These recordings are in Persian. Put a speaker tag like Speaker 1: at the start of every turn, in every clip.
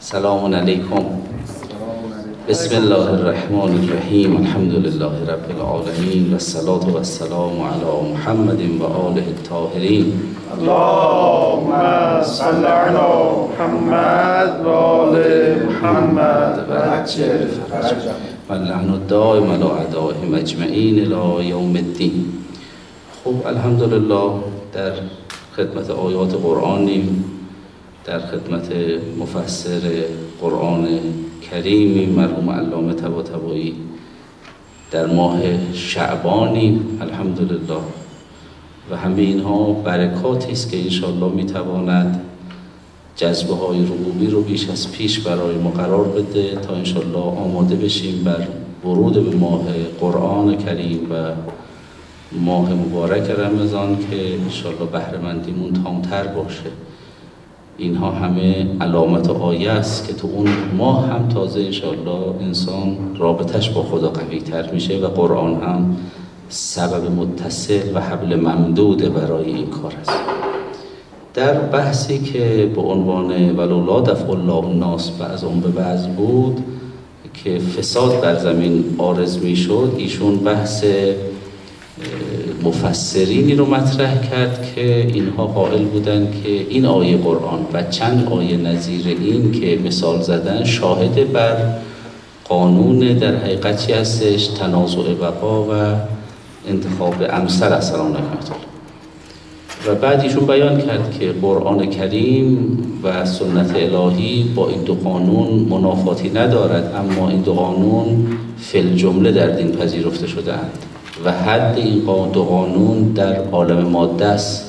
Speaker 1: سلام علیکم. بسم الله الرحمن الرحیم. الحمد لله رب العالمین. و الصلاة و السلام علی محمد و آله الطاهرین.
Speaker 2: اللهم صل على محمد و آل محمد. و عجل
Speaker 1: و لعن الدائم علی اعدائهم اجمعین الى یوم الدین. خب الحمدلله در خدمت آیات قرآنیم در خدمت مفسر قرآن کریمی مرحوم علامه طباطبایی در ماه شعبانی الحمدلله. و همه اینها برکاتی است که انشاءالله می‌تواند جذبه های ربوبی رو بیش از پیش برای ما قرار بده تا انشاءالله آماده بشیم بر ورود به ماه قرآن کریم و ماه مبارک رمضان که انشاءالله بهرهمندیمون تامتر باشه. اینها همه علامت آیه است که تو اون ماه هم تازه انشاءالله انسان رابطش با خدا قوی تر میشه و قرآن هم سبب متصل و حبل ممدود برای این کار است. در بحثی که به عنوان ولولا دفع الله الناس بعضم به بعض بود که فساد در زمین آرز می‌شد ایشون بحث مفسرینی رو مطرح کرد که اینها قائل بودن که این آیه قرآن و چند آیه نظیر این که مثال زدن شاهد بر قانون در حقیقتی هستش تنازع بقا و انتخاب امثل از سلام و بعد ایشون بیان کرد که قرآن کریم و سنت الهی با این دو قانون منافاتی ندارد اما این دو قانون فل جمله در دین پذیرفته شده اند. و حد این دو قانون در عالم ماده است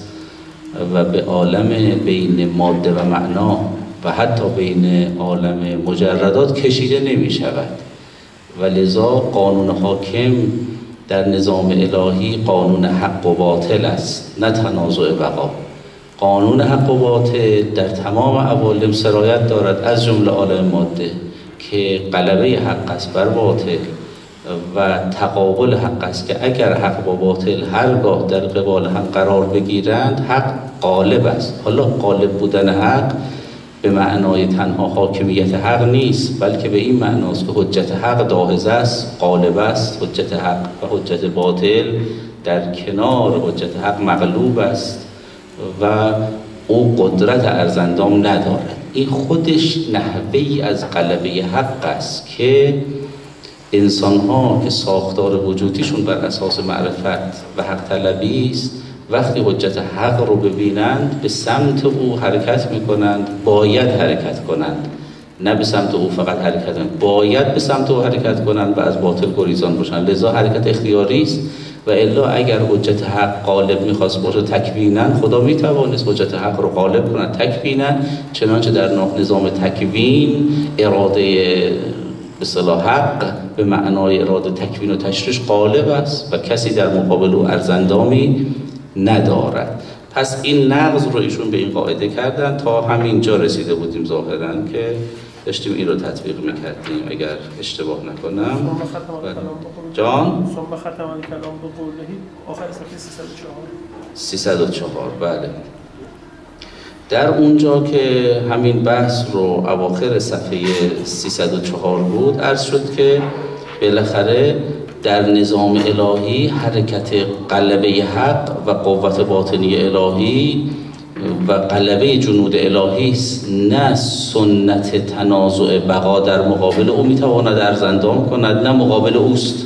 Speaker 1: و به عالم بین ماده و معنا و حتی بین عالم مجردات کشیده نمی شود. و لذا قانون حاکم در نظام الهی قانون حق و باطل است نه تنازع بقا. قانون حق و باطل در تمام عوالم سرایت دارد از جمله عالم ماده که غلبه حق است بر باطل. و تقابل حق است که اگر حق با باطل هرگاه در قبال هم قرار بگیرند حق غالب است. حالا غالب بودن حق به معنای تنها حاکمیت حق نیست بلکه به این معناست که حجت حق داهز است غالب است. حجت حق و حجت باطل در کنار حجت حق مغلوب است و او قدرت ارزندام ندارد. این خودش نحوه از غلبه حق است که انسان ها که ساختار وجودیشون بر اساس معرفت و حق طلبی است وقتی حجت حق رو ببینند به سمت او حرکت می‌کنند باید حرکت کنند. نه به سمت او فقط حرکت کنند باید به سمت او حرکت کنند و از باطل گریزان باشند لذا حرکت اختیاری است و الا اگر حجت حق غالب می‌خواست باشه تکوینا خدا می‌توانست حجت حق رو غالب کند. تکوینا چنانچه در نظام تکوین اراده به صلاح حق به معنای اراده تکوین و تشریش غالب است و کسی در مقابل او ارزندامی ندارد. پس این نقض رو ایشون به این قاعده کردن تا همینجا رسیده بودیم ظاهرا که داشتیم این رو تطبیق می‌کردیم. اگر اشتباه نکنم. جان؟
Speaker 2: ختم بقوله آخر صفحه 304
Speaker 1: 304 بله. در اونجا که همین بحث رو اواخر صفحه 304 بود عرض شد که بالاخره در نظام الهی حرکت قلبه حق و قوت باطنی الهی و قلبه جنود الهی است نه سنت تنازع بقا در مقابل او می‌تواند ارزندام کند نه مقابل اوست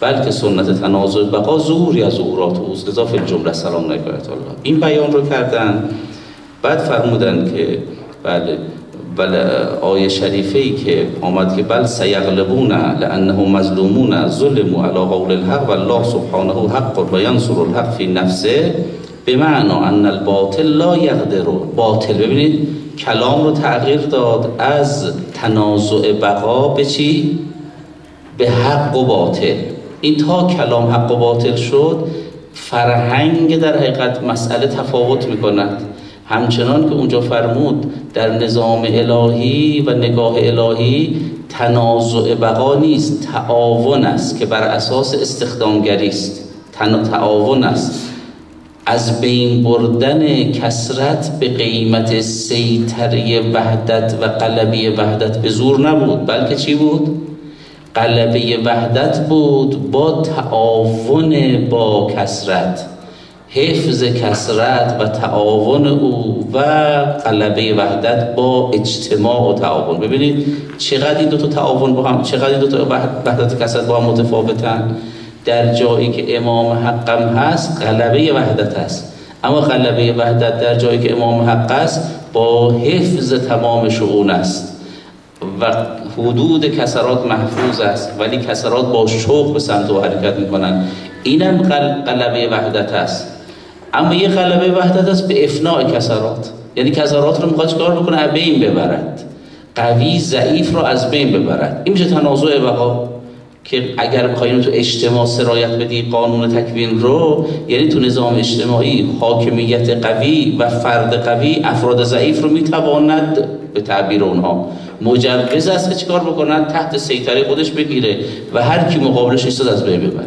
Speaker 1: بلکه سنت تنازع بقا ظهوری از ظهورات اوست. لذا فی الجمله سلام الله. این بیان رو کردن بعد فرمودن که بله بله آیه شریفه ای که آمد که بل سیغلبون لانهم مظلومون ظلموا علی قول الحق الله سبحانه حق و ینصر الحق فی نفسه به معنا ان الباطل لا یقدر. باطل ببینید کلام رو تغییر داد از تنازع بقا به چی؟ به حق و باطل. این تا کلام حق و باطل شد فرهنگ در حقیقت مسئله تفاوت می‌کند. همچنان که اونجا فرمود در نظام الهی و نگاه الهی تنازع بقا نیست تعاون است که بر اساس استخدامگری است. تعاون است. از بین بردن کسرت به قیمت سیطره وحدت و قلبی وحدت به زور نبود. بلکه چی بود؟ قلبه وحدت بود با تعاون با کسرت حفظ کسرت و تعاون او و قلبه وحدت با اجتماع و تعاون. ببینید چقدر این دو تا تعاون با هم چقدر این دو تا وحدت کسرت با هم متفاوتن. در جایی که امام حقم هست قلبه وحدت هست. اما قلبه وحدت در جایی که امام حق است با حفظ تمام شعون است. و حدود کسرات محفوظ است ولی کسرات با شوق به سمت و حرکت می‌کنن. اینم قلبه وحدت است. اما یه قلبه وحدت است به افناع کسرات. یعنی کسرات رو می‌خواد کار بکنه؟ از بین ببرد. قوی ضعیف رو از بین ببرد. این میشه تنازع بقا که اگر بخوایم تو اجتماع سرایت بدی قانون تکوین رو یعنی تو نظام اجتماعی حاکمیت قوی و فرد قوی افراد ضعیف رو می‌تواند به تعبیر اونها مجوز است که چیکار بکنن تحت سیطره خودش بگیره و هر کی مقابلش ایستاد از بین ببره.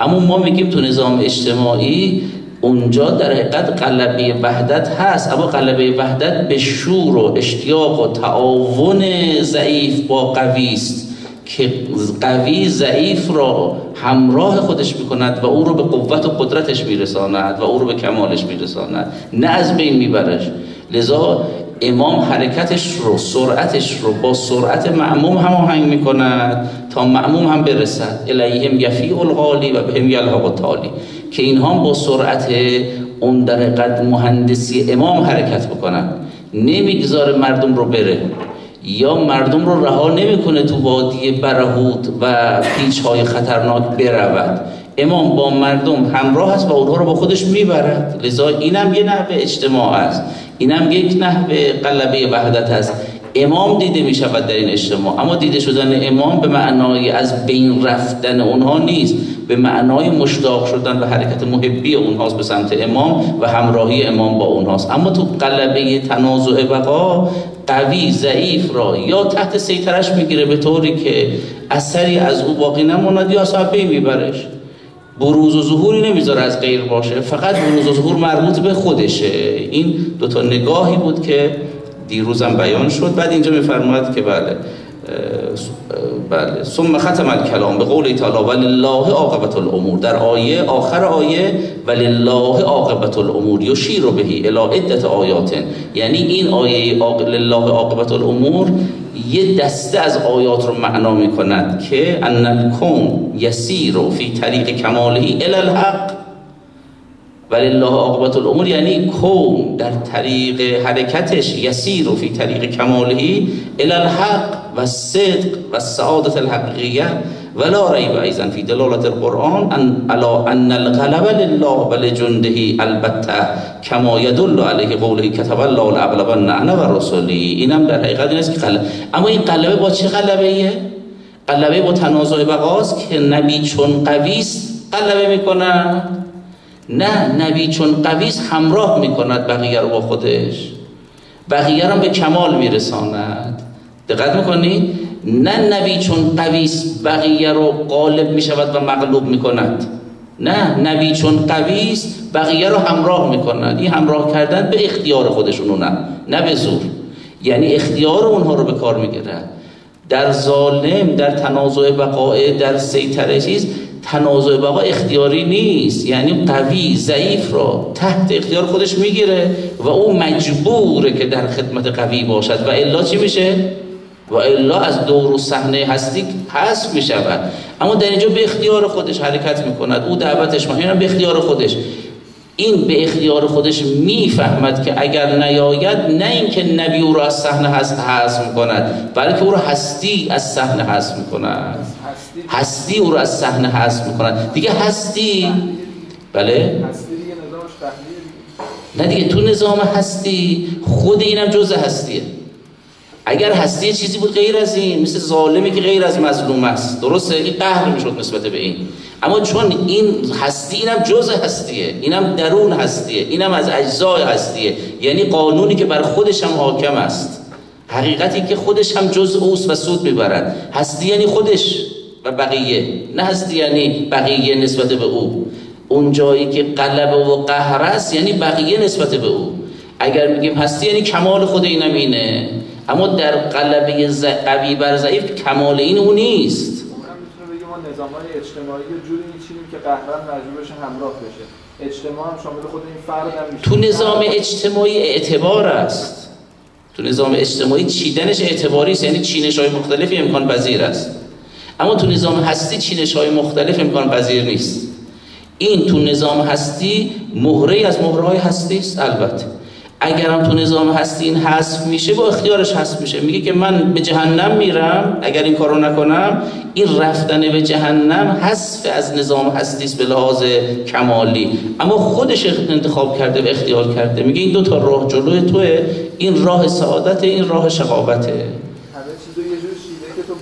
Speaker 1: اما ما میگیم تو نظام اجتماعی اونجا در حقیقت قلبه وحدت هست اما قلبه وحدت به شور و اشتیاق و تعاون ضعیف با قوی است که قوی ضعیف را همراه خودش می‌کند و او رو به قوت و قدرتش میرساند و او رو به کمالش میرساند. نه از بین میبرش. لذا امام حرکتش رو سرعتش رو با سرعت معموم هماهنگ می‌کند تا معموم هم برسد. الیهم یفیع الغالی و بهم یلحق تالی که اینها با سرعت اون در قد مهندسی امام حرکت بکنن. نمی‌گذاره مردم رو بره. یا مردم رو رها نمی‌کنه تو وادی برهود و پیچ های خطرناک برود. امام با مردم همراه است و اونها رو با خودش می‌برد. لذا اینم یه نحوه اجتماع است. اینم یک نحوه قلبه وحدت است. امام دیده می شود در این اجتماع. اما دیده شدن امام به معنای از بین رفتن اونها نیست. به معنای مشتاق شدن و حرکت محبی اونهاست به سمت امام و همراهی امام با اونهاست. اما تو قلبه تنازع بقا قوی ضعیف را یا تحت سیطرش می‌گیره به طوری که اثری از او باقی نماند یا اصلا میبرش. بروز و ظهوری نمی‌ذاره از غیر باشه. فقط بروز و ظهور مربوط به خودشه. این دوتا نگاهی بود که دیروزم بیان شد. بعد اینجا میفرماید که بله بله. ثم ختم الکلام به قول تعالی ولله عاقبت الامور. در آیه آخر آیه ولله عاقبت الامور یشیر بهی الی عده آیات. یعنی این آیه لله عاقبت الامور یه دسته از آیات رو معنا می کند که ان الکون یسیر فی طریق کمالهی الی الحق. ولله عاقبت الامور یعنی کون در طریق حرکتش یسیر فی طریق کمالهی الی الحق و صدق و سعادت الحقیقیه. ولا ریب ایضا فی دلالت القرآن ان الا ان الغلب لله ولجنده البته کما یدل علیه قوله کتب الله الاغلبن انا و رسولی. اینم در حقیقت این است که قلب اما این قلبه با چه قلبه ایه قلبه با تنازع بقاست که نبی چون قویست قلبه می‌کنه. نه نبی چون قویست همراه می‌کند بقیه رو با خودش. بقیه رو به کمال میرساند. دقت می‌کنی؟ نه نبی چون قویست بقیه رو غالب می شود و مغلوب می کند نه نبی چون قویست بقیه رو همراه می کند این همراه کردن به اختیار خودشونو نه نه به زور. یعنی اختیار اونها رو به کار می در ظالم در تنازع بقای در سیطره چیز تنازع بقا اختیاری نیست. یعنی قوی ضعیف را تحت اختیار خودش می‌گیره و او مجبوره که در خدمت قوی باشد. و الا چی میشه؟ و الا از دور و صحنه هستی حذف می شود اما در اینجا به اختیار خودش حرکت می کند او دعوتش ما به اختیار خودش. این به اختیار خودش می‌فهمد که اگر نیاید نه اینکه نبی او را از صحنه هست حذف کند بلکه او را هستی از صحنه حذف کند هستی؟ او را از صحنه حذف کند دیگه هستی؟ بله. نه دیگه تو نظام هستی. خود اینم جزء هستیه. اگر هستی چیزی بود غیر از این مثل ظالمی که غیر از مظلوم است. درسته؟ این قهر می‌شد نسبت به این. اما چون این هستی اینم جزء هستیه. اینم درون هستیه. اینم از اجزای هستیه. یعنی قانونی که بر خودش هم حاکم است. حقیقتی که خودش هم جزء اوست و سود می‌برد. هستی یعنی خودش و بقیه. نه هستی یعنی بقیه نسبت به او. اون جایی که قلب و قهر است یعنی بقیه نسبت به او. اگر میگیم هستی یعنی کمال خود اینم اینه. اما در قلبه قوی بر ضعیف کمال این او نیست.
Speaker 3: ما نظام های اجتماعی جوری میچینیم که قهرم مجبور بشه همراه بشه. اجتماع هم شامل خود این فرد هم میشه.
Speaker 1: تو نظام اجتماعی اعتبار است. تو نظام اجتماعی چیدنش اعتباری است یعنی چینش های مختلفی امکان پذیر است. اما تو نظام هستی چینش های مختلف امکان پذیر نیست. این تو نظام هستی مهره از مهره های هستی است البته. اگرم تو نظام هستی این حذف میشه با اختیارش حذف میشه. میگه که من به جهنم میرم اگر این کارو نکنم این رفتن به جهنم حذف از نظام هستی است به لحاظ کمالی. اما خودش انتخاب کرده و اختیار کرده. میگه این دو تا راه جلوی توه این راه سعادت این راه شقاوته.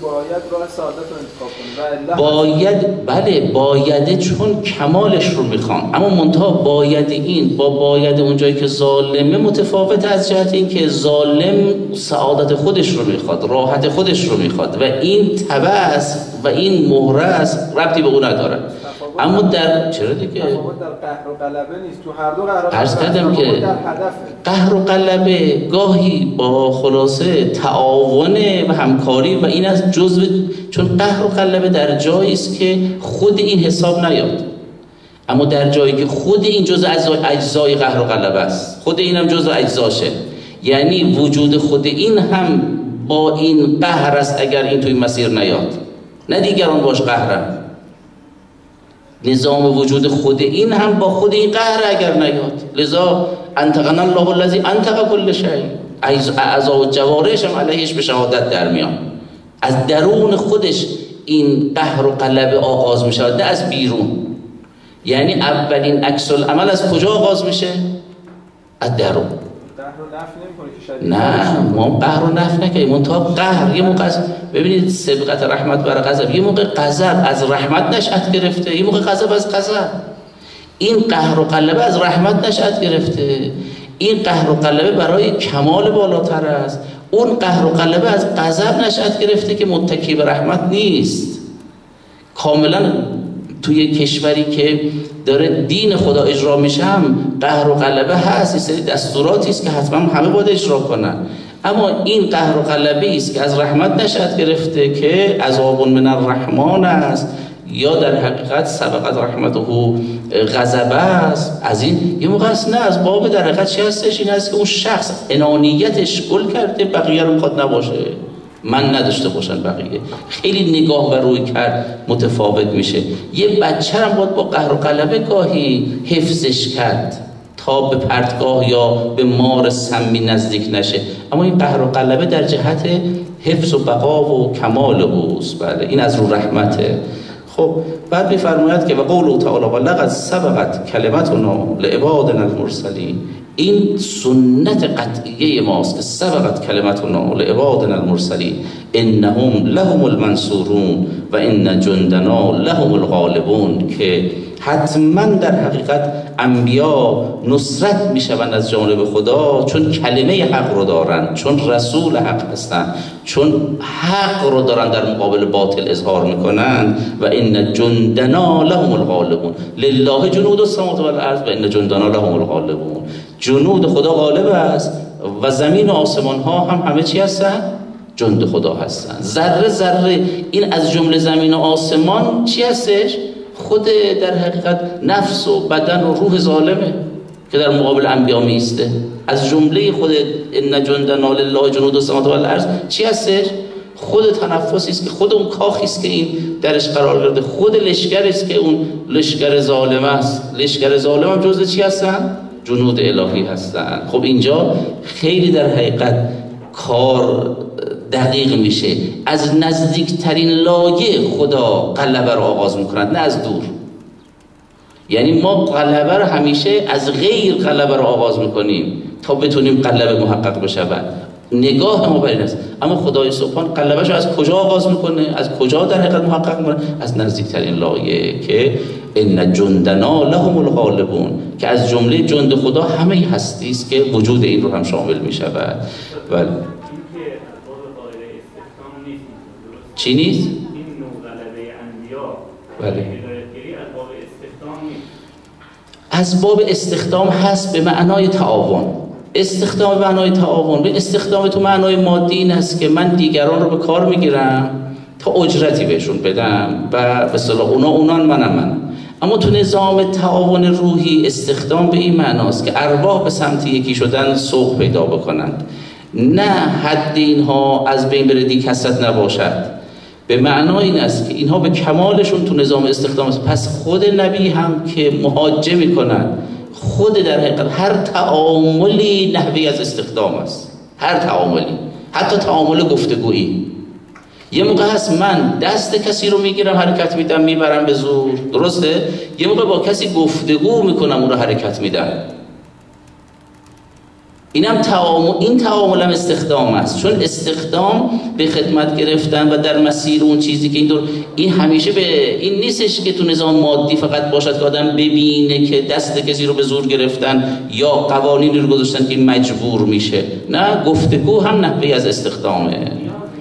Speaker 3: باید راه سعادت رو انتخاب کنی
Speaker 1: باید بله بایده چون کمالش رو می‌خوام. اما منتها باید این با باید اونجایی که ظالمه متفاوت از جهت این که ظالم سعادت خودش رو می‌خواد راحت خودش رو می‌خواد. و این تبع و این مهره است ربطی به اون نداره. اما در چرا دیگه؟
Speaker 3: در قهر و قلبه نیست. تو هر دو
Speaker 1: قهر کردم که قهر و قلبه گاهی با خلاصه تعاون و همکاری و این از جزء چون قهر و قلبه در جایی است که خود این حساب نیاد. اما در جایی که خود این جزء اجزای قهر و قلبه است. خود این هم جزء اجزاشه. یعنی وجود خود این هم با این قهر است اگر این توی مسیر نیاد. نه دیگران باش قهرن. نظام وجود خود این هم با خود این قهر اگر نیاد. لذا انتقنا الله الذی انتق کل شیء. اعضا و جوارش هم علیهش به شهادت در میان. از درون خودش این قهر و قلب آغاز میشه. نه از بیرون. یعنی اولین عکس عمل از کجا آغاز میشه؟ از درون. نه ما قهر رو نف نکنیم منتها قهر یه موقع ببینید سبقت رحمت برای غضب. یه موقع غضب از رحمت نشأت گرفته یه موقع غضب از غضب. این قهر و قلبه از رحمت نشأت گرفته. این قهر و قلبه برای کمال بالاتر است. اون قهر و قلبه از غضب نشأت گرفته که متکی به رحمت نیست. کاملا توی کشوری که داره دین خدا اجرا میشه هم قهر و غلبه هست این سری دستوراتی است که حتما همه باید اجرا کنن. اما این قهر و غلبه است که از رحمت نشد گرفته که عذاب من الرحمن است. یا در حقیقت سبقت رحمته غضب است. از این یه موقع است نه از باب در حقیقت چی هستش؟ این است که اون شخص انانیتش گل کرده بقیه رو می‌خواد نباشه. من نداشته باشن بقیه. خیلی نگاه و روی کرد متفاوت میشه. یه بچه هم باید با قهر و قلبه گاهی حفظش کرد تا به پرتگاه یا به مار سمی نزدیک نشه. اما این قهر و قلبه در جهت حفظ و بقا و کمال اوست. بله این از رو رحمته. خب بعد میفرماید که و قول تعالی و لقد سبقت کلمتنا لعبادنا المرسلین. این سنت قطعیه ماست که سبقت کلمتنا لعبادنا المرسلین. انهم لهم المنصورون و ان جندنا لهم الغالبون که حتما در حقیقت انبیا نصرت می‌شوند از جانب خدا چون کلمه حق رو دارن چون رسول حق هستند چون حق رو دارن در مقابل باطل اظهار می‌کنند و ان جندنا لهم الغالبون. لله جنود السماوات والارض و ان جندنا لهم الغالبون. جنود خدا غالب است و زمین و آسمان ها هم همه چی هستن؟ جند خدا هستن. ذره ذره این از جمله زمین و آسمان چی هستش؟ خود در حقیقت نفس و بدن و روح ظالمه که در مقابل انبیا میسته. از جمله خود ان جندنا لله جنود السماوات والارض چی هستش؟ خود تنفسی است که خود اون کاخی است که این درش قرار گرفته. خود لشکر است که اون لشکر ظالم است. لشکر ظالم هم جزء چی هستن؟ جنود الهی هستن. خب اینجا خیلی در حقیقت کار دقیق میشه. از نزدیکترین لایه خدا قلبه رو آغاز می‌کنند نه از دور. یعنی ما قلبه رو همیشه از غیر قلبه رو آغاز می‌کنیم تا بتونیم قلبه محقق بشود. نگاه ما بر است. اما خدای سبحان قلبش از کجا آغاز می‌کنه؟ از کجا در حقیقت محقق می‌کنه؟ از نزدیکترین لایه که ان جندنا لهم الغالبون که از جمله جند خدا همه هستی است که وجود این رو هم شامل می‌شود. بله چی نیست؟ بله. از باب استخدام هست به معنای تعاون. استخدام به معنای تعاون به استخدام تو معنای مادی این است که من دیگران رو به کار می‌گیرم تا اجرتی بهشون بدم و به صلاح اونا اونان منم منم. اما تو نظام تعاون روحی استخدام به این معناست که ارواح به سمت یکی شدن سوق پیدا بکنند. نه حد اینها از بین بره دی کسرت نباشد. به معنای این است که اینها به کمالشون تو نظام استخدام است. پس خود نبی هم که مهاجه می‌کنن خود در حقیقت هر تعاملی نحوی از استخدام است. هر تعاملی. حتی تعامل گفتگویی. یه موقع هست من دست کسی رو می‌گیرم حرکت میدم می‌برم به زور. درسته؟ یه موقع با کسی گفتگو می‌کنم اون رو حرکت میدم. اینم تعامل این تعامل هم استخدام است. چون استخدام به خدمت گرفتن و در مسیر اون چیزی که این دور این همیشه به این نیستش که تو نظام مادی فقط باشد که آدم ببینه که دست کسی رو به زور گرفتن یا قوانینی رو گذاشتن که مجبور میشه. نه گفتگو هم نحوی از استخدامه.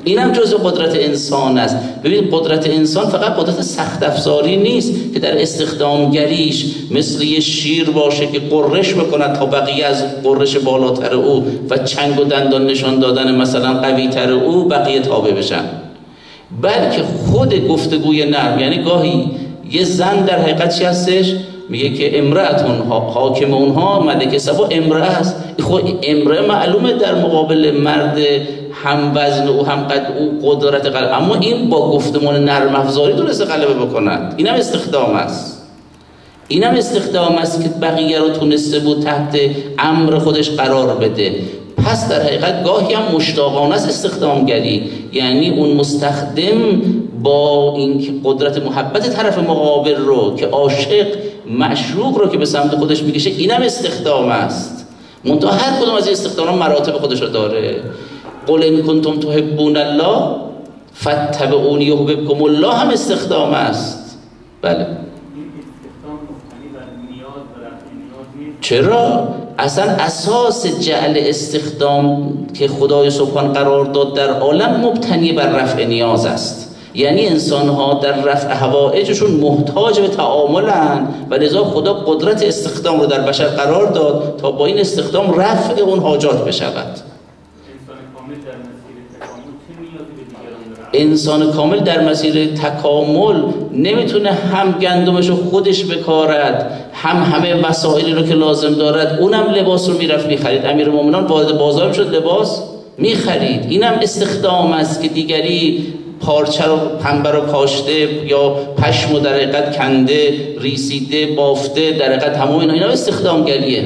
Speaker 1: اینم جزء قدرت انسان است. ببین قدرت انسان فقط قدرت سخت افزاری نیست که در استخدامگریش مثل یه شیر باشه که قررش بکند تا بقیه از قررش بالاتر او و چنگ و دندان نشان دادن مثلا قوی تر او بقیه تابع بشن. بلکه خود گفتگوی نرم یعنی گاهی یه زن در حقیقت چی هستش؟ میگه که امرأتون حاکم اونها ملک سبا امرأه است. خب امرأه معلومه در مقابل مرد هم وزن او هم قد او قدرت قلب. اما این با گفتمان نرم افزاری تونسته غلبه بکند. اینم استخدام است. اینم استخدام است که بقیه رو تونسته بود تحت امر خودش قرار بده. پس در حقیقت گاهی هم مشتاقانه است استخدامگری. یعنی اون مستخدم با این قدرت محبت طرف مقابل رو که عاشق مشروق رو که به سمت خودش می‌کشه اینم استخدام است. منتها هر کدوم از استخدام مراتب خودش رو داره. قل ان کنتم تحبون الله فاتبعونی یحببکم الله هم استخدام است. بله. چرا؟ اصلا اساس جعل استخدام که خدای سبحان قرار داد در عالم مبتنی بر رفع نیاز است. یعنی انسان ها در رفع هوایجشون محتاج به تعاملن و لذا خدا قدرت استخدام رو در بشر قرار داد تا با این استخدام رفع اون حاجات بشود. انسان کامل در مسیر تکامل نمی‌تونه هم گندمش رو خودش بکارد هم همه وسایلی رو که لازم دارد اونم لباس رو می‌رفت می‌خرید. امیر مومنان وارد بازار شد لباس می‌خرید. اینم استخدام است که دیگری پارچه رو پنبه رو کاشته یا پشم و در کنده ریسیده بافته در حقیقت همون اینا. اینا استخدامگریه.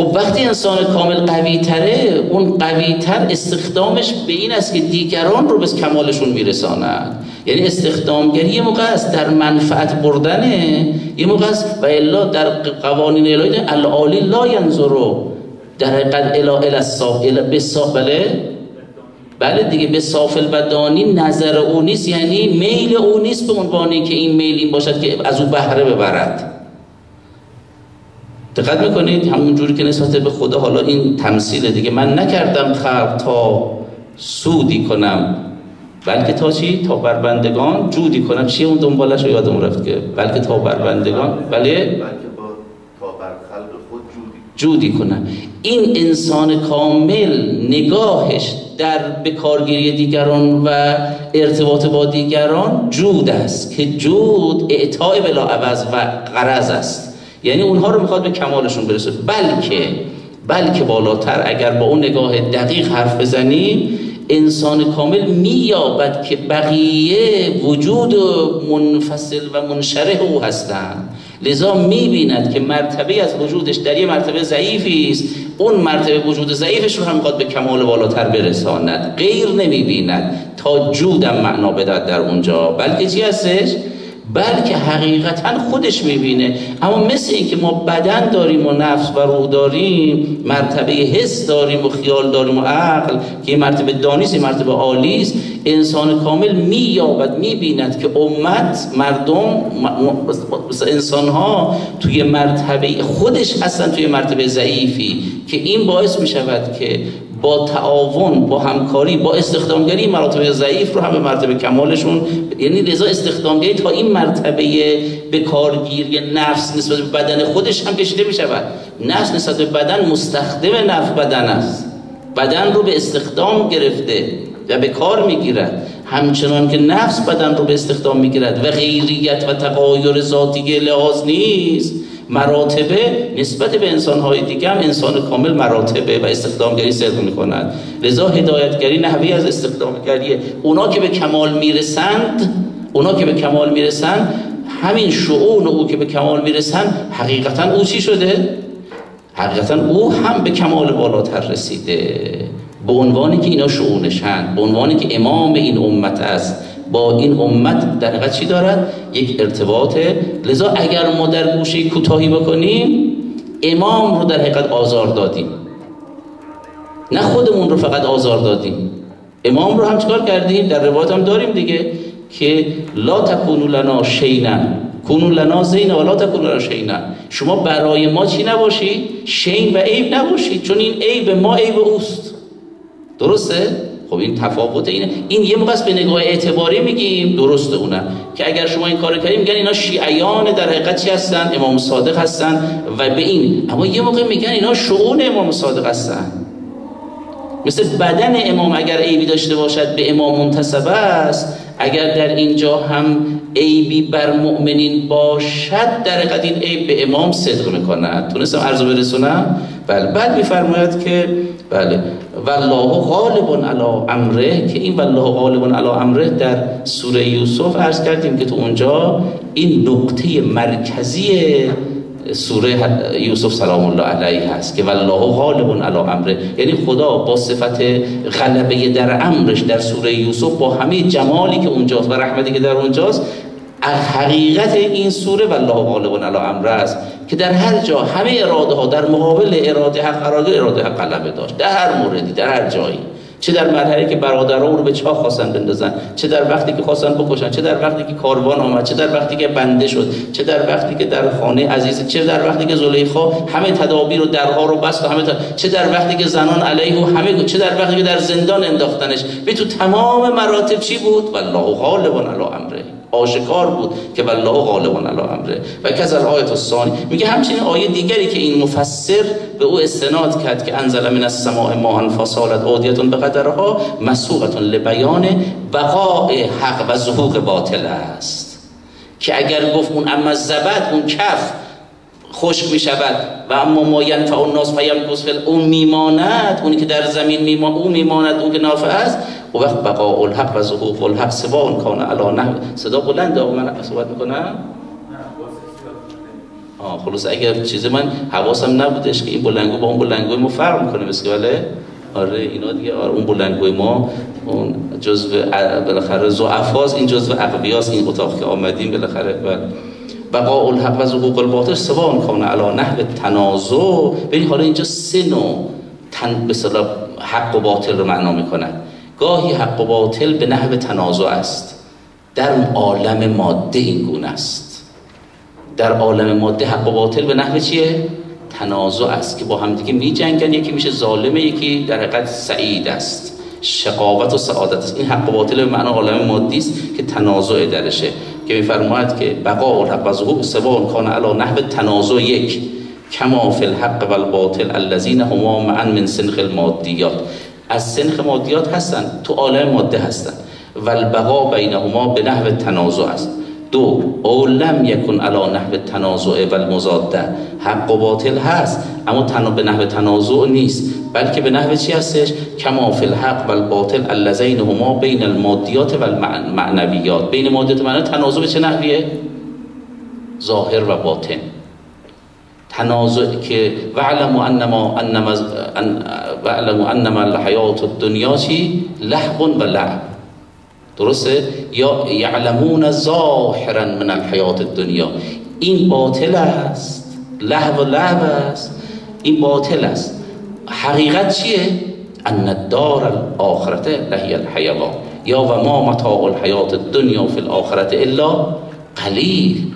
Speaker 1: خب وقتی انسان کامل قوی تره اون قوی تر استخدامش به این است که دیگران رو به کمالشون میرساند. یعنی استخدامگری یه موقع است در منفعت بردنه یه موقع است و الا در قوانین الهی العالی لا ینظرو در حقیقت الا الا به بله؟ بله دیگه به صافل بدانی نظر او نیست یعنی میل او نیست به عنوانی که این میل این باشد که از او بهره ببرد. دقت می‌کنید؟ همون جوری که نسبت به خدا حالا این تمثیل دیگه. من نکردم خلق تا سودی کنم بلکه تا چی؟ تا بر بندگان جودی کنم. چی اون دنبالش؟ رو یادم رفت که بلکه تا بر بندگان بله جودی. کنم. این انسان کامل نگاهش در بکارگیری دیگران و ارتباط با دیگران جود است که جود اعطای بلا عوض و قرض است. یعنی اونها رو می‌خواد به کمالشون برسه. بلکه بلکه بالاتر اگر با اون نگاه دقیق حرف بزنی انسان کامل مییابد که بقیه وجود منفصل و منشره او هستند لذا می‌بیند که مرتبه از وجودش در یه مرتبه ضعیفی است. اون مرتبه وجود ضعیفش رو هم می‌خواد به کمال بالاتر برساند. غیر نمی‌بیند. تا جودم معنا بدهد در اونجا. بلکه چی هستش؟ بلکه حقیقتا خودش می‌بینه. اما مثل اینکه ما بدن داریم و نفس و روح داریم مرتبه حس داریم و خیال داریم و عقل که مرتبه دانیست مرتبه عالی انسان کامل مییابد می‌بیند که امت مردم انسان ها توی مرتبه خودش هستن توی مرتبه ضعیفی که این باعث می‌شود که با تعاون با همکاری با استخدامگری مراتب ضعیف رو هم به مرتبه کمالشون یعنی رضا استخدامگری تا این مرتبه به کارگیری نفس نسبت به بدن خودش هم کشیده می شود نفس نسبت به بدن مستخدم نفس بدن است. بدن رو به استخدام گرفته و به کار می‌گیرد. همچنان که نفس بدن رو به استخدام می‌گیرد و غیریت و تغایر ذاتی لحاظ نیست. مراتبه نسبت به انسانهای دیگه هم انسان کامل مراتبه و استخدامگری صدق می‌کنند لذا هدایتگری نحوی از استخدامگریه اونا که به کمال می‌رسند اونا که به کمال می‌رسند همین شعون او که به کمال می‌رسند حقیقتا او چی شده؟ حقیقتا او هم به کمال بالاتر رسیده. به عنوانی که اینا شعونشند به عنوانی که امام این امت است. با این امت در حقیقت چی دارد؟ یک ارتباطه. لذا اگر ما در گوشه کوتاهی بکنیم امام رو در حقیقت آزار دادیم. نه خودمون رو فقط آزار دادیم. امام رو هم چکار کردیم؟ در روایت هم داریم دیگه که لا تکونو لنا شینا. کونو لنا زین و لا تکونو لنا شینا. شما برای ما چی نباشید؟ شین و عیب نباشید. چون این عیب ما عیب اوست. درسته؟ خب این تفاوت اینه. این یه موقع به نگاه اعتباری میگیم. درسته اونه که اگر شما این کارو کردید میگن اینا شیعیان در حقیقت چی هستن؟ امام صادق هستن و به این. اما یه موقع میگن اینا شعون امام صادق هستن. مثل بدن امام اگر عیبی داشته باشد به امام منتسب است. اگر در اینجا هم عیبی بر مؤمنین باشد در حقیقت این عیب به امام صدق می‌کند. تونستم عرض برسونم؟ بله بعد میفرماید که بله والله غالب علی امره که این والله غالب علی امره در سوره یوسف عرض کردیم که تو اونجا این نقطه مرکزی سوره یوسف سلام الله علیه هست که والله غالب علی امره. یعنی خدا با صفت غلبه در امرش در سوره یوسف با همه جمالی که اونجاست و رحمتی که در اونجاست حقیقت این سوره والله غالب علی امره است. که در هر جا همه اراده ها در مقابل اراده حق قرار اراده حق غلبه داشت. در هر موردی در هر جایی. چه در مرحله که برادران رو به چاه خواستن بندازن چه در وقتی که خواستن بکشن چه در وقتی که کاروان آمد چه در وقتی که بنده شد چه در وقتی که در خانه عزیز چه در وقتی که زلیخا همه تدابیر و درها رو بست و همه چه در وقتی که زنان علیه و همه چه در وقتی که در زندان انداختنش. به تو تمام مراتب چی بود؟ والله غالب علی امره آشکار بود که والله غالب علی امره. و کذا آیت الثانی. میگه همچنین آیه دیگری که این مفسر به او استناد کرد که انزل من السماء ماء فصالت اودیتون به قدرها مسوقه لبیان بقاء حق و ظهور باطل است. که اگر گفت اون اما زبد اون کف خشک می شود و اما ما ینفع الناس فیمکث فی اون میماند اونی که در زمین میماند میماند اون که نافع است و وقت بقاء الحق و ظهور الحق سبا کان علی نه. صدا بلند من صحبت می‌کنم؟ آه خلاص. اگر چیز من حواسم نبودش که این بلنگو با اون بلنگوی ما فرق می‌کنه مثل ولی آره اینا دیگه آره اون بلنگوی ما اون جزء بالاخره ضعفاست این جزء اقویاست این اتاق که آمدیم بالاخره. بله. بقاء الحق و حقوق الباطل سوان کانه. علا نحو تنازع. ببین حالا اینجا سه نوع تن به حق و باطل رو معنا می‌کند. گاهی حق و باطل به نحو تنازع است. در عالم ماده این گونه است. در عالم ماده حق و باطل به نحو چیه؟ تنازع است که با همدیگه می جنگن یکی میشه ظالمه یکی در حقیقت سعید است. شقاوت و سعادت است. این حق و باطل به معنی عالم مادی است که تنازع درشه. که میفرماید که بقا الحق و ظهور سوان کان علی نحو تنازع یک. کما فی الحق و الباطل الذین هما معا من سنخ المادیات. از سنخ مادیات هستن تو عالم ماده هستن و البقا بینهما به نحو تنازع است. دو او لم یکن علی نحو تنازع و المزاده حق و باطل هست اما تنو به نحو تنازع نیست بلکه به نحو چی هستش؟ کما فی الحق و الباطل اللذین هما بین المادیات و المعنویات بین مادیات و معنویات تنازع به چه نحویه؟ ظاهر و باطن. تنازع که وعلموا انما انما وعلموا انما الحیات الدنیا چی لحق و لعب درسته؟ یا یعلمون ظاهرا من الحیات الدنیا این باطل است. لحو و لعب است. این باطل است. حقیقت چیه؟ ان الدار الاخرت لهی الحیوان یا و ما متاع الحیات الدنیا فی الاخرت الا قلیل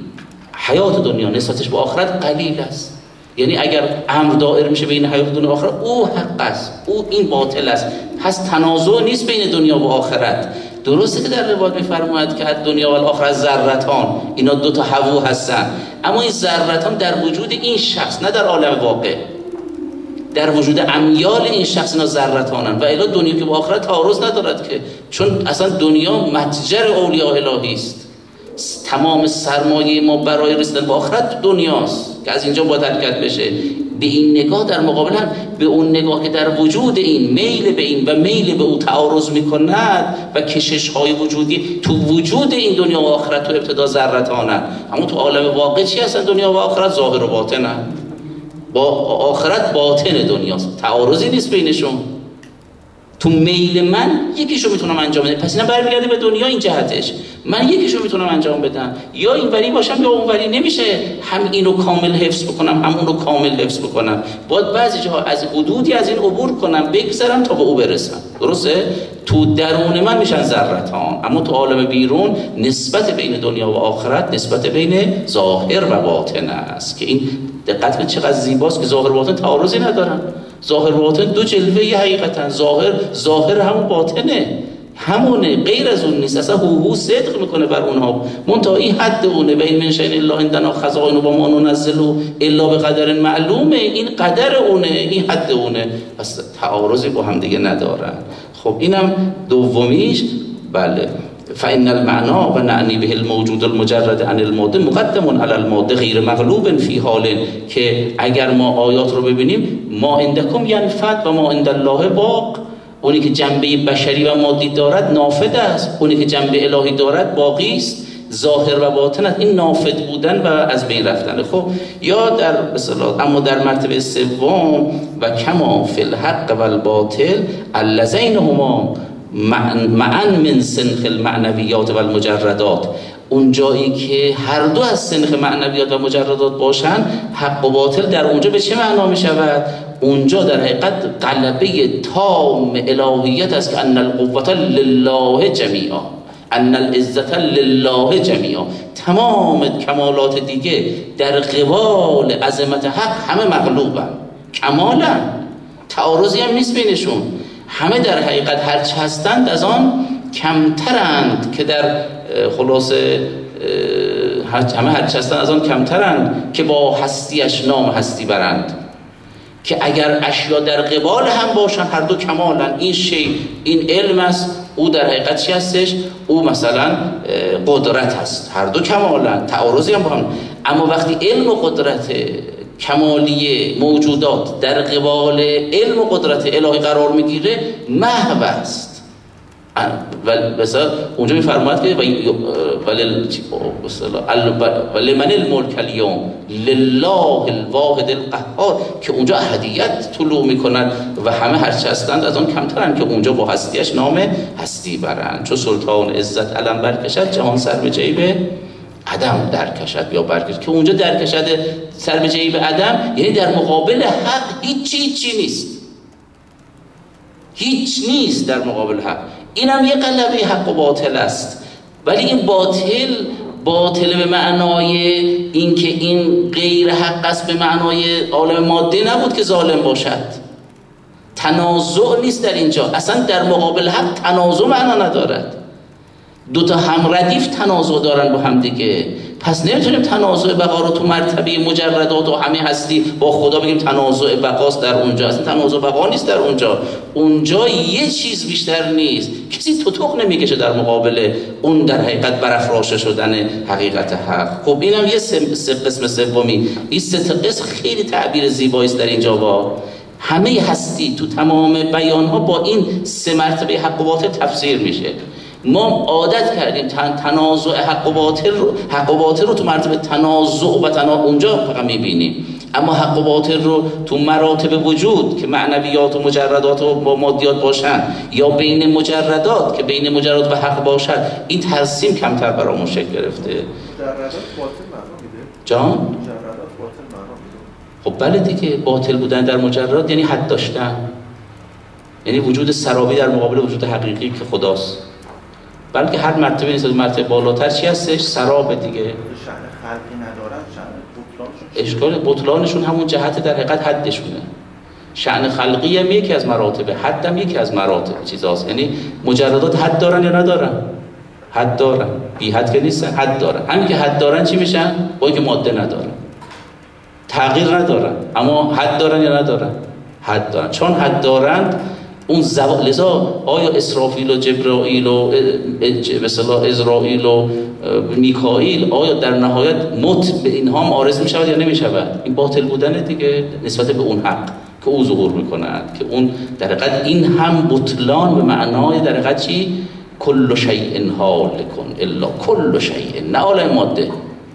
Speaker 1: حیات دنیا نسبتش به آخرت قلیل است. یعنی اگر امر دائر میشه بین حیات دنیا و آخرت او حق است. او این باطل است. پس تنازع نیست بین دنیا و آخرت. درسته که در روایت میفرماید که دنیا و آخرت ذرتان. اینا دو تا هوو هستن. اما این ذرتان در وجود این شخص نه در عالم واقع. در وجود امیال این شخص اینا ذرتانن. و الا دنیا که با آخرت تعارض ندارد که. چون اصلا دنیا متجر اولیاء الهی است. تمام سرمایه ما برای رسیدن به آخرت دنیاست که از اینجا باید حرکت بشه. به این نگاه در مقابل هم به اون نگاه که در وجود این میل به این و میل به او تعارض می‌کند و کشش های وجودی تو وجود این دنیا و آخرت تو ابتدا ذرتانه اما تو عالم واقع چی هستن دنیا و آخرت؟ ظاهر و باطنه با آخرت باطن دنیاست. تعارضی نیست بینشون. تو میل من یکیشو می‌تونم انجام بدم. پس اینا برمیگرده به دنیا این جهتش. من یکیشو می‌تونم انجام بدم. یا این وری باشم یا اون وری نمیشه. هم اینو کامل حفظ بکنم هم اونو کامل حفظ بکنم. باید بعضی جاها از حدودی از این عبور کنم بگذرم تا به او برسم. درسته؟ تو درون من میشن ذرت اما تو عالم بیرون نسبت بین دنیا و آخرت نسبت بین ظاهر و باطن است. که این دقت به چقدر زیباست که ظاهر و باطن تعارضی ندارن. ظاهر باطن دو جلوه حقیقتا. ظاهر ظاهر همون باطنه. همونه. غیر از اون نیست. اصلا هو صدق می‌کنه بر اونها. منتها این حد اونه. و این منشین الله عندنا خزائن و ما ننزل الا به قدر معلومه این قدر اونه. این حد اونه. پس تعارضی با هم دیگه ندارن. خب اینم دومیش. بله. فإن المعنا و نعنی به الموجود المجرد عن الماده مقدم على الماده غیر مغلوب فی حال که اگر ما آیات رو ببینیم ما عندکم ینفد و ما عند الله باق. اونی که جنبه بشری و مادی دارد نافد است. اونی که جنبه الهی دارد باقی است. ظاهر و باطن است. این نافد بودن و از بین رفتن. خب یا در اما در مرتبه سوم و کما فی الحق و الباطل اللذین هما معن من سنخ المعنویات و المجردات. اون جایی که هر دو از سنخ معنویات و مجردات باشن حق و باطل در اونجا به چه معنا می شود؟ اونجا در حقیقت قلبه تام الهیت است که ان القوت لله جمیعا. ان العزت لله جمیعا. تمام کمالات دیگه در قبال عظمت حق همه مغلوبن. کمالا. تعارضی هم نیست بینشون. همه در حقیقت هرچه هستند از آن کمترند که در خلاصه همه هرچه هستند از آن کمترند که با هستیش نام هستی برند. که اگر اشیا در قبال هم باشن هر دو کمالن این شی این علم است او در حقیقت چی هستش؟ او مثلا قدرت هست هر دو کمالن تعارضی هم با هم. اما وقتی علم و قدرت کمالی موجودات در قبال علم و قدرت الهی قرار می‌گیره محو است. مثلا اونجا میفرماید که ولی من الملک اليوم لله الواحد القهار که اونجا احدیت طلوع می‌کند و همه هرچه هستند از آن کمترن که اونجا با هستیش نام هستی برند. چو سلطان عزت علم برکشد جهان سر به جیبه عدم درکشد یا برکشد که اونجا درکشد سر به جیب عدم یعنی در مقابل حق هیچی هیچی نیست. هیچ نیست در مقابل حق. اینم یه قلبه حق و باطل است. ولی این باطل باطل به معنای اینکه این غیر حق است به معنای عالم ماده نبود که ظالم باشد. تنازع نیست در اینجا. اصلا در مقابل حق تنازع معنا ندارد. دو تا هم ردیف تنازع دارن با هم دیگه. پس نمی‌تونیم تنازع بقا رو تو مرتبه مجردات و همه هستی با خدا بگیم تنازع بقاست در اونجا. اصلا تنازع بقا نیست در اونجا. اونجا یه چیز بیشتر نیست. کسی توتوق نمی‌کشه در مقابل اون در حقیقت برافراشته شدن حقیقت حق. خب اینم یه سه قسم سومی. این سه قسم خیلی تعبیر زیبایی در اینجا با. همه هستی تو تمام بیان ها با این سه مرتبه حق و باطل تفسیر میشه. ما عادت کردیم تنازع حق و باطل رو حق و باطل رو تو مرتبه تنازع و تنا اونجا فقط می‌بینیم. اما حق و باطل رو تو مراتب وجود که معنویات و مجردات و با مادیات باشن یا بین مجردات که بین مجرد و حق باشد این ترسیم کمتر برامون شکل گرفته. جان؟ خب بله دیگه باطل بودن در مجرد یعنی حد داشتن. یعنی وجود سرابی در مقابل وجود حقیقی که خداست. بلکه هر مرتبه نیست مرتبه بالاتر چی هستش؟ سراب دیگه. اشکال بطلانشون همون جهت در حقیقت حدشونه. شعن خلقی هم یکی از مراتب حد هم یکی از مراتب چیزاست یعنی مجردات حد دارن یا ندارن؟ حد دارن. بی حد که نیستن حد دارن. همین که حد دارن چی میشن؟ با اینکه ماده ندارن. تغییر ندارن. اما حد دارن یا ندارن؟ حد دارن. چون حد دارند اون زوا... لذا آیا اسرافیل و جبرائیل و مثلا ازرائیل و میکائیل آیا در نهایت مت به اینها آرز می شود یا نمی شود این باطل بودن دیگه نسبت به اون حق که او ظهور می کند که اون در حقیقت این هم بطلان به معنای در حقیقت چی؟ کل شیء حال کن الا کل شیء نه عالم ماده.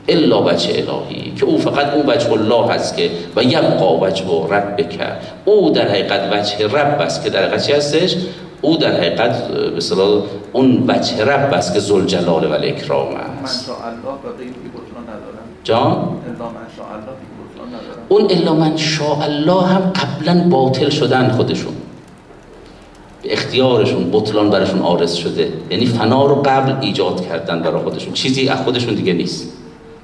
Speaker 1: الا وجه الهی که او فقط اون وجه الله هست که و یبقا وجه رب بکر او در حقیقت وجه رب است که در حقیقت هستش؟ او در حقیقت به اون وجه رب است که جلال و الاکرام است. جان؟ اون الا من شاء الله هم قبلا باطل شدن خودشون. به اختیارشون بطلان برشون آرز شده. یعنی فنا رو قبل ایجاد کردن برای خودشون. چیزی از خودشون دیگه نیست.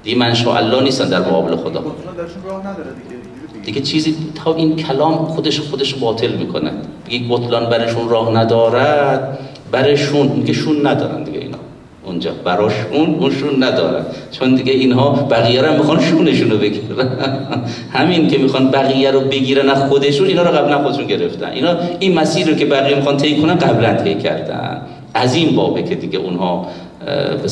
Speaker 1: دیگه من الله نیستن در مقابل خدا. دیگه چیزی تا این کلام خودش خودش باطل می‌کنه. یک بطلان برشون راه ندارد برشون میگه شون ندارن دیگه اینا. اونجا براشون اونشون ندارن. چون دیگه اینها بقیه رو می‌خوان شونشون رو بگیرن. همین که می‌خوان بقیه رو بگیرن از خودشون اینا رو قبلا خودشون گرفتن. اینا این مسیر رو که بقیه می‌خوان طی کنن قبلا طی کردن. از این بابه که دیگه اونها به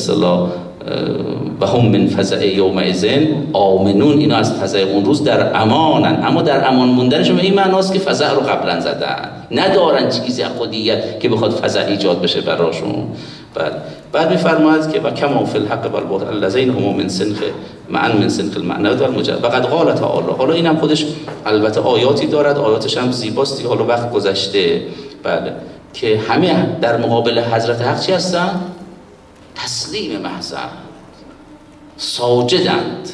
Speaker 1: و هم من فزع یوم ازن آمنون اینا از فزع اون روز در امانن. اما در امان موندنشون به این معناست که فزع رو قبلا زدن. ندارن چیزی خودیت که بخواد فزع ایجاد بشه براشون. بعد بعد میفرماید که و کما فی الحق و الباطل الذین هم من سنخ معن من سنخ المعنوی و المجرد فقط قال تعالی. حالا اینم خودش البته آیاتی دارد. آیاتش هم زیباستی حالا وقت گذشته. بله. که همه در مقابل حضرت حق چی هستن؟ تسلیم محضن ساجدند.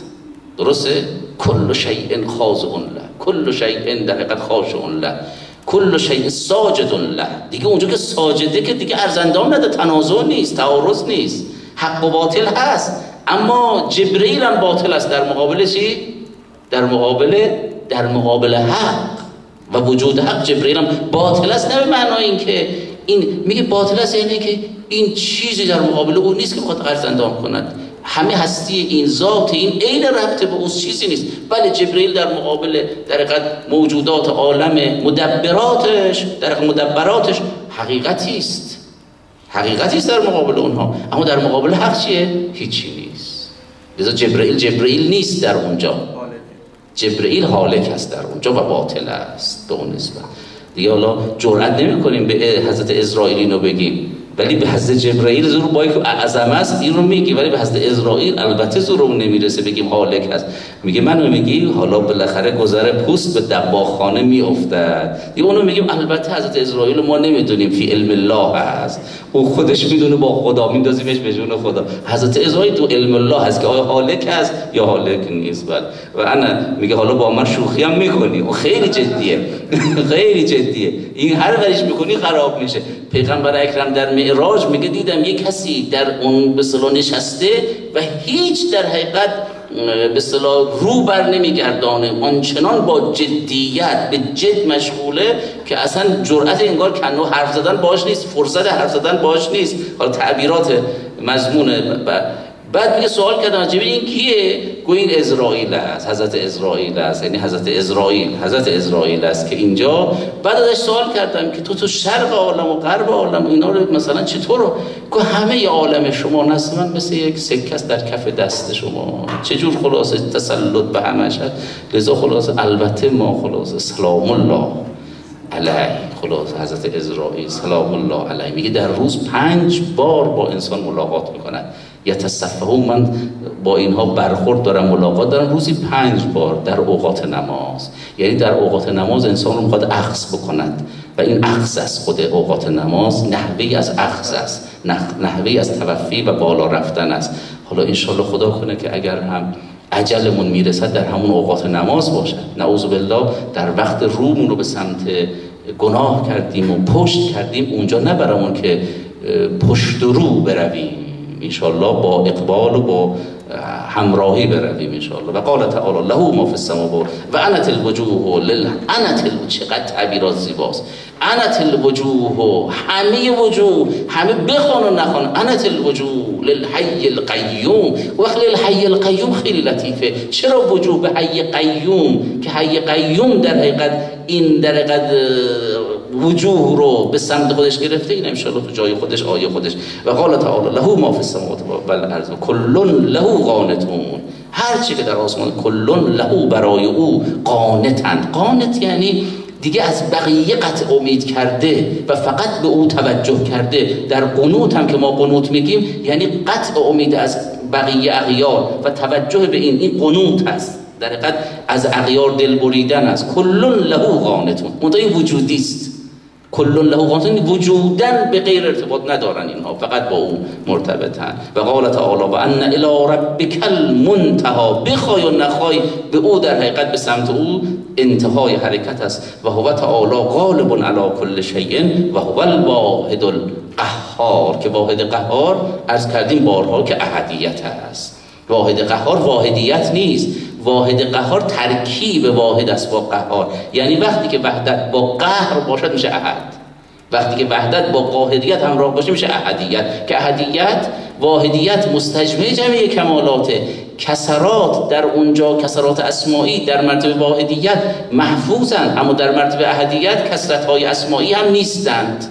Speaker 1: درسته؟ کل شیء خاضع له. کل شیء در حقیقت خاشع له. کل شیء ساجد له. دیگه اونجا که ساجده که دیگه ارزندام نده. تنازع نیست تعارض نیست. حق و باطل هست. اما جبرئیل هم باطل است. در مقابل چی؟ در مقابل در مقابل حق. و وجود حق جبرئیل هم باطل است. نه به معنای اینکه این میگه باطل است یعنی که این چیزی در مقابل او نیست که بخواد قرض اندام کند. همه هستی این ذات این عین ربط به اون چیزی نیست. بله جبرئیل در مقابل در موجودات عالم مدبراتش در مدبراتش حقیقتی است. حقیقتی است در مقابل اونها. اما در مقابل حق چیه؟ هیچی نیست. لذا جبرئیل جبرئیل نیست در اونجا. جبرئیل حالک است در اونجا و باطل است. به اون نسبت. دیگه حالا جرئت نمی‌کنیم به حضرت اسرائیل اینو بگیم. ولی به حضرت جبرائیل زور با که اعظم است این رو میگی. ولی به حضرت اسرائیل البته زورمون نمی‌رسه بگیم حالک هست. میگه منو میگی؟ حالا بالاخره گذر پوست به دباخانه میافتد. دیگه اونو میگیم البته حضرت اسرائیل ما نمی‌دونیم فی علم الله هست. او خودش می‌دونه با خدا میندازیمش به جون خدا. حضرت اسرائیل تو علم الله هست که آیا حالک هست یا حالک نیست؟ بل و انا میگه حالا با من شوخی هم می‌کنی. و خیلی جدیه. خیلی جدیه. این هر وریش می‌کنی خراب میشه. پیغمبر اکرم در معراج میگه دیدم یک کسی در اون به نشسته و هیچ در حقیقت به صلاح رو بر نمیگردانه. آنچنان با جدیت به جد مشغوله که اصلا جرأت انگار کنو حرف زدن باش نیست فرصت حرف زدن باش نیست. حالا تعبیرات مضمون بعد میگه سوال کردم جبی این کیه؟ گو این اسرائیل است. حضرت اسرائیل است. یعنی حضرت اسرائیل. حضرت اسرائیل است که اینجا بعد ازش سوال کردم که تو تو شرق عالم و غرب عالم اینا رو مثلا چطور؟ که همه عالم شما نست من مثل یک سکه در کف دست شما. چجور خلاصه تسلط به همه شد لذا خلاصه البته ما خلاصه سلام الله علیه. خلاص حضرت اسرائیل سلام الله علیه. میگه در روز پنج بار با انسان ملاقات می‌کند یتصفه من با اینها برخورد دارم ملاقات دارم. روزی پنج بار در اوقات نماز. یعنی در اوقات نماز انسان رو می‌خواد اخذ بکند. و این اخذ است خود اوقات نماز نحوی از اخذ است. نحوی از توفی و بالا رفتن است. حالا انشالله خدا کنه که اگر هم عجلمون می‌رسد در همون اوقات نماز باشد. نعوذ بالله در وقت رومون رو به سمت گناه کردیم و پشت کردیم اونجا نبرمون که پشت رو برویم. انشالله با اقبال و با همراهی برویم انشاءالله. و قال تعالی له ما فی السماوات و انت الوجوه لله انت الوجوه چقدر تعبیرات زیباست. انت الوجوه همه وجوه همه بخوان و نخوان. انت الوجوه للحی القیوم. وقت للحی القیوم خیلی لطیفه. چرا وجوه به حی قیوم؟ که حی قیوم در حقیقت این در حقیقت وجوه رو به سمت خودش گرفته این انشاءالله تو جای خودش آیه خودش. و قال تعالی له ما فی السماوات و الارض. کل له قانتون. هر چی که در آسمان کل له برای او قانتند. قانت یعنی دیگه از بقیه قطع امید کرده و فقط به او توجه کرده. در قنوت هم که ما قنوت میگیم یعنی قطع امید از بقیه اغیار و توجه به این. این قنوت هست. در حقیقت از اغیار دل بریدن است کلون له قانتون. اون این وجودی است. کلون له قانتون وجودن به غیر ارتباط ندارن اینها. فقط با او مرتبطن. و قال تعالی و ان الی ربک المنتها بخوای و نخوای به او در حقیقت به سمت او انتهای حرکت است. و هو تعالی غالب علی کل شیء و هو الواحد القهار که واحد قهار از کردیم بارها که احدیت است. واحد قهار واحدیت نیست. واحد قهار ترکیب واحد است با قهار. یعنی وقتی که وحدت با قهر باشد میشه احد. وقتی که وحدت با قاهدیت همراه باشه میشه احدیت. که احدیت واحدیت مستجمع جمعی کمالاته کسرات در اونجا کسرات اسمایی در مرتبه واحدیت محفوظند اما در مرتبه احدیت کسرت های اسمایی هم نیستند.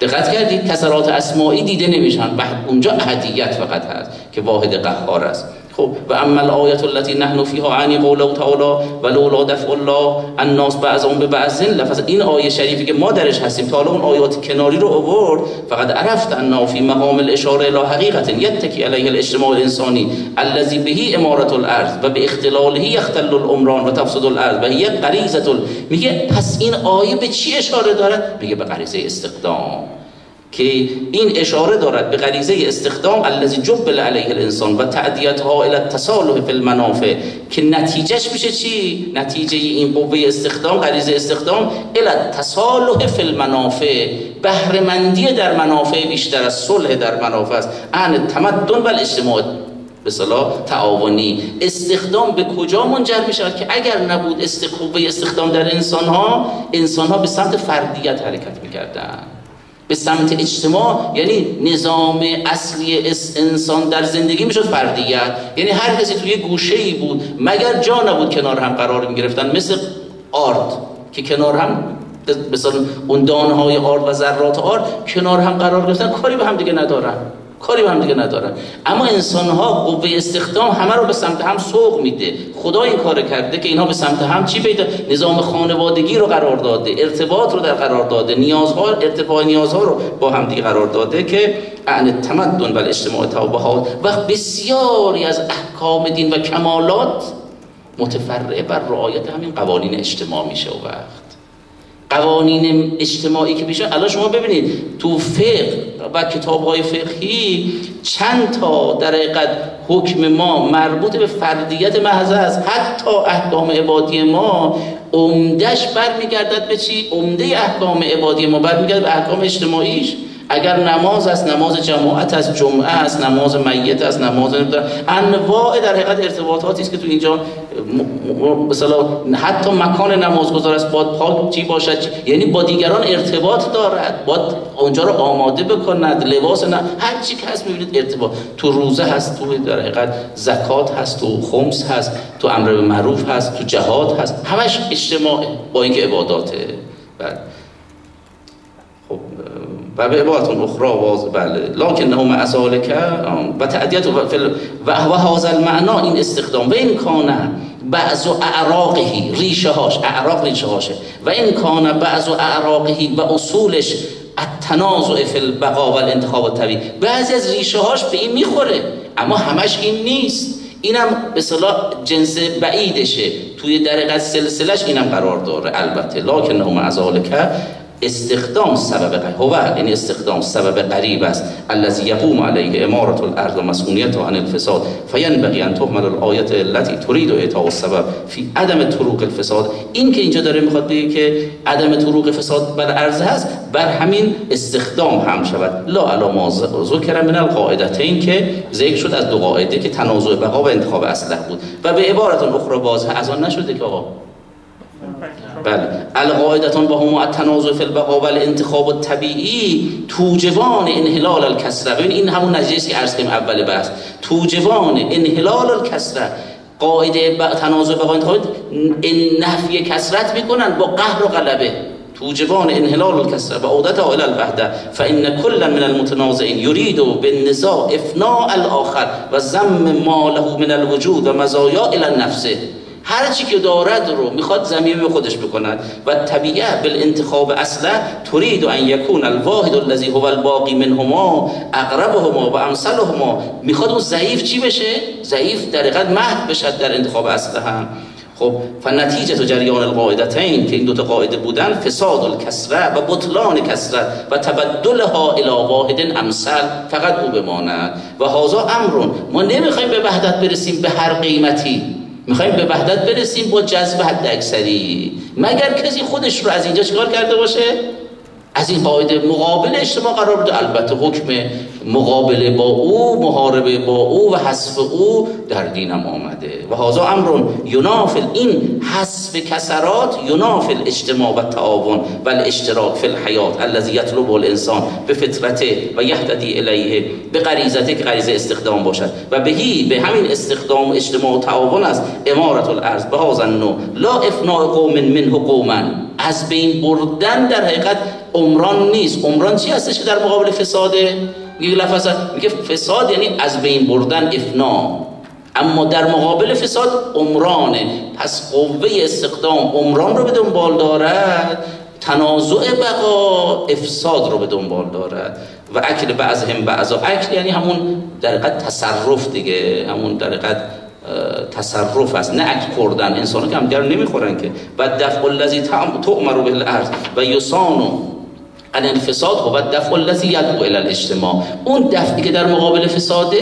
Speaker 1: دقت کردید؟ کسرات اسمایی دیده نمیشن. و اونجا احدیت فقط هست که واحد قهار است. خب و اما الآیت التي نحن فيها عنی قوله تعالی و لولا دفع الله الناس بعضهم به بعض. لفظ این آیه شریفی که ما درش هستیم تا اون آیات کناری رو آورد فقط عرفت ان فی مقام الاشاره الى حقیقت یتکی علیه الاجتماع الانسانی الذي به امارت الارض و به اختلاله یختل الامران و تفسد الارض و هی غریزه میگه پس این آیه به چی اشاره دارد میگه به غریزه استخدام که این اشاره دارد به غریزه استخدام الذي جبل علیه الانسان و تعدیت ها الى التصالح فی المنافع که نتیجهش میشه چی؟ نتیجه این قوه استخدام غریزه استخدام الى التصالح فی المنافع. بهرهمندی در منافع بیشتر از صلح در منافع است. ان تمدن و الاجتماع به صلاح تعاونی. استخدام به کجا منجر می شود که اگر نبود قوه استخدام در انسان ها انسان ها به سمت فردیت حرکت می به سمت اجتماع یعنی نظام اصلی انسان در زندگی می‌شد فردیت. یعنی هر کسی توی گوشه ای بود مگر جا نبود کنار هم قرار می گرفتن مثل آرد که کنار هم مثلا اون دانه های آرد و ذرات آرد کنار هم قرار گرفتن. کاری به هم دیگه ندارن. کاری به هم دیگه ندارن. اما انسان ها قوه استخدام همه رو به سمت هم سوق میده. خدا این کار کرده که اینها به سمت هم چی پیدا نظام خانوادگی رو قرار داده ارتباط رو در قرار داده نیازها ارتباط نیازها رو با هم دیگه قرار داده که اعن تمدن و اجتماع توبهات و بسیاری از احکام دین و کمالات متفرع بر رعایت همین قوانین اجتماع میشه و وقت. قوانین اجتماعی که میشه الان شما ببینید تو فقه و کتاب های فقهی چند تا در حقیقت حکم ما مربوط به فردیت محض است. حتی احکام عبادی ما عمدهش برمیگردد به چی؟ عمده احکام عبادی ما برمیگردد به احکام اجتماعیش. اگر نماز است نماز جماعت است جمعه است نماز میت است نماز انواع در حقیقت ارتباطاتی است که تو اینجا مثلا حتی مکان نمازگذار است. باید پاک چی باشد؟ یعنی با دیگران ارتباط دارد. باید اونجا رو آماده بکند. لباس نه. هر چی که هست می‌بینید ارتباط. تو روزه هست تو در حقیقت زکات هست تو خمس هست تو امر به معروف هست تو جهاد هست. همش اجتماع با اینکه عباداته. بله. و به عبارت اخرى واضح بله. لکن هم اسالک و تعدیت و هذا المعنا این استخدام. و این کانه بعض اعراقهی ریشه هاش اعراق ریشه هاشه و این کانه بعض اعراقهی و اصولش التنازع فی البقا و الانتخاب طبیعی بعضی از ریشه هاش به این می‌خوره اما همش این نیست. اینم به صلاح جنس بعیدشه. توی درقت سلسلش اینم قرار داره البته. لکن هم ازالکه استخدام سبب هو یعنی استخدام سبب قریب است. الذي يقوم عليه اماره الارض مسئولیت عن الفساد فینبغی ان تهمل الایت التي تريد اعطاء السبب فی عدم طرق الفساد. این که اینجا داره می‌خواد بگه که عدم طرق فساد بر ارز هست بر همین استخدام هم شود. لا علا ما ذکر من القاعدتین که ذکر شد از دو قاعده که تنازع بقا و انتخاب اصلح بود. و به عبارت اخرى باز از آن نشده که آقا بله القاعدتان با هم التنازع فی البقا و الانتخاب الطبیعی توجوان انحلال الکسره. ببین این همون نجیسی که عرض اول بحث. توجوان انحلال الکسره. قاعده تنازع بقا انتخاب نفی کسرت می‌کنن با قهر و غلبه. توجبان انحلال الكسر و عودت الى الوحده. فان كل من المتنازعين يريد بالنزاع افناء الاخر و زم ما له من الوجود و مزایا الى نفسه هر چی که دارد رو می‌خواد زمین به خودش بکند. و طبیعه بالانتخاب اصلا ترید ان یکون الواحد الذي هو الباقی منهما اقربهما و امثلهما. می‌خواد اون ضعیف چی بشه؟ ضعیف در حقیقت محو بشه در انتخاب اصلا هم. خب فنتیجه تو جریان القاعدتین که این دو تا قاعده بودن فساد الکسره و بطلان کسره و تبدلها الى واحد امثل فقط او بماند. و هازا امرون. ما نمی‌خوایم به وحدت برسیم به هر قیمتی. می‌خوایم به وحدت برسیم با جذب حد اکثری. مگر کسی خودش رو از اینجا چیکار کرده باشه؟ از این قاعده مقابل اجتماع قرار بده البته حکم مقابله با او محاربه با او و حذف او در دینم آمده. و هازا امرون ینافل این حذف کسرات ینافل اجتماع و تعاون و الاشتراک فی الحیات الذي یطلب الانسان به فطرته و یهتدی الیه به غریزته که غریزه استخدام باشد. و بهی به همین استخدام اجتماع و تعاون است امارت الارض. به هازا نو لا افناء قوم منه قوما از بین بردن در حقیقت عمران نیست. عمران چی هستش که در مقابل فساده میگه لفظ میگه فساد یعنی از بین بردن افنا. اما در مقابل فساد عمرانه. پس قوه استخدام عمران رو به دنبال دارد تنازع بقا افساد رو به دنبال دارد. و اکل بعض هم بعض اکل یعنی همون در تصرف دیگه همون در تصرف است. نه اکل خوردن. انسان که همدیگر نمی‌خورن که. و دفع الذی تعمر به الارض و یسانو الانفساد هو دفع الذی یدعو الى الاجتماع. اون دفعی که در مقابل فساده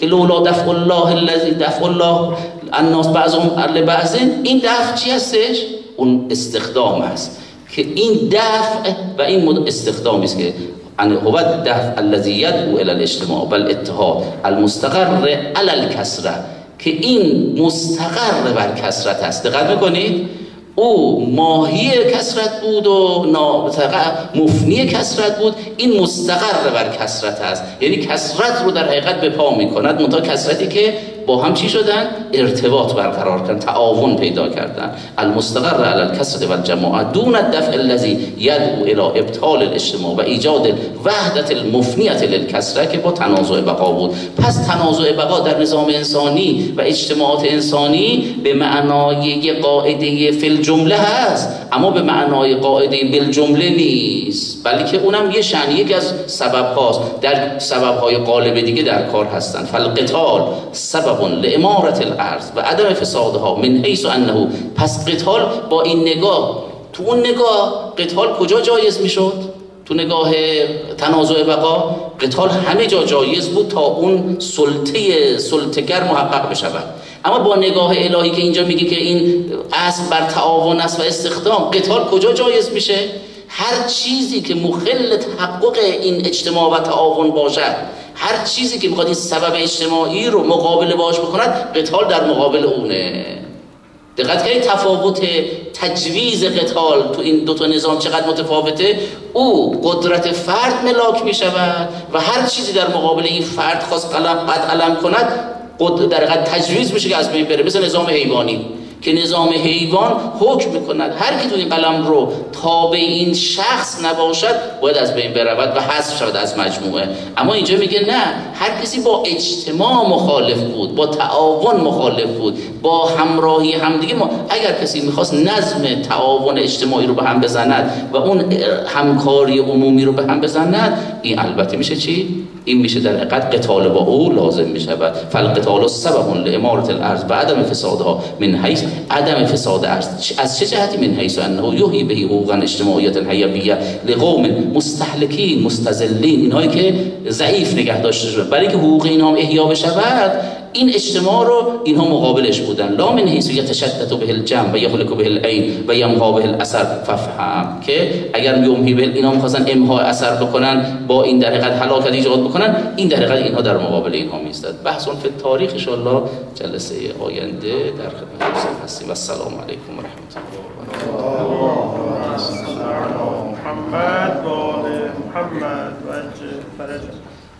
Speaker 1: که لولا دفع الله الذی دفع الله الناس بعضهم لبعض این دفع چی هستش؟ اون استخدام است. که این دفع و این استخدامی است که ان هو دفع الذی یدعو الى الاجتماع بل اتحاد المستقر علی الکسره. که این مستقر بر کسرت است. دقت می‌کنید او ماهی کسرت بود و مفنی کسرت بود. این مستقر بر کسرت است. یعنی کسرت رو در حقیقت به پا می کند منتها کسرتی که با هم چی شدن؟ ارتباط برقرار کردن تعاون پیدا کردن. المستقر الکسرت و الجماعت دون الدفع الذي يدعو الى ابطال الاجتماع و ایجاد وحدت المفنیت للکسره که با تنازع بقا بود. پس تنازع بقا در نظام انسانی و اجتماعات انسانی به معنای قاعده فی الجمله هست. اما به معنای قاعده بالجمله نیست. بلکه اونم یه شأن یکی از سبب هاست. در سبب های قالب دیگه در کار هستن. فالقتال سبب سبب لامارت الارض و عدم فسادها من حیث انه پس قتال با این نگاه تو اون نگاه قتال کجا جایز می‌شد؟ تو نگاه تنازع بقا قتال همه جا جایز بود تا اون سلطه سلطگر محقق بشود. اما با نگاه الهی که اینجا میگه که این اصل بر تعاون است و استخدام قتال کجا جایز میشه؟ هر چیزی که مخل تحقق این اجتماع و تعاون باشد هر چیزی که می‌خواد این سبب اجتماعی رو مقابل باش بکند قتال در مقابل اونه. دقت کنید تفاوت تجویز قتال تو این دو تا نظام چقدر متفاوته؟ او قدرت فرد ملاک می شود و هر چیزی در مقابل این فرد خواست قلم قد علم کند در تجویز میشه که از بین بره. مثل نظام حیوانی. که نظام حیوان حکم می‌کند. هر کی تو این قلم رو تابع این شخص نباشد باید از بین برود و حذف شود از مجموعه. اما اینجا میگه نه هر کسی با اجتماع مخالف بود با تعاون مخالف بود با همراهی همدیگه ما اگر کسی می‌خواست نظم تعاون اجتماعی رو به هم بزند و اون همکاری عمومی رو به هم بزند این البته میشه چی؟ این میشه در حقیقت قتال با او لازم میشه و سبب لاماره الارض و عدم فسادها من حیث عدم فساد ارض. از چه جهتی من حیث؟ انه یحیی به حقوقا اجتماعیت الحیویه لقوم مستهلکین مستذلین اینهایی که ضعیف نگه داشته شده برای که حقوق اینها احیا بشود این اجتماع رو اینها مقابلش بودن. لا من حیث یتشدد به الجمع و یهلک به العین و یمها به الاثر ففهم که اگر یمهی به اینها می‌خواستن امها اثر بکنن با این در حقیقت هلاکت ایجاد بکنن این در حقیقت اینها در مقابل اینها میستد بحث فی تاریخ ان جلسه آینده در خدمت هستیم. و السلام علیکم و رحمت الله
Speaker 2: محمد و محمد و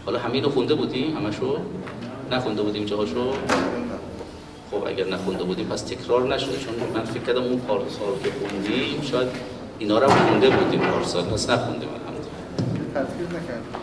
Speaker 1: حالا همین رو خونده بودیم همشو؟ نخونده بودیم جاهاشو. خب اگر نخونده بودیم پس تکرار نشده چون من فکر کردم اون پارسال که خوندیم شاید اینا رو خونده بودیم پارسال پس نخوندیم الحمدلله.
Speaker 4: تدفیر نکردیم.